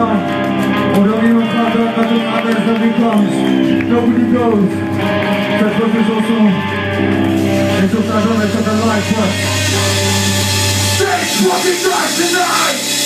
mine. Although you don't count up, nothing matters, nothing nobody goes. That book is also, it's also another life, but... Six fucking dark tonight!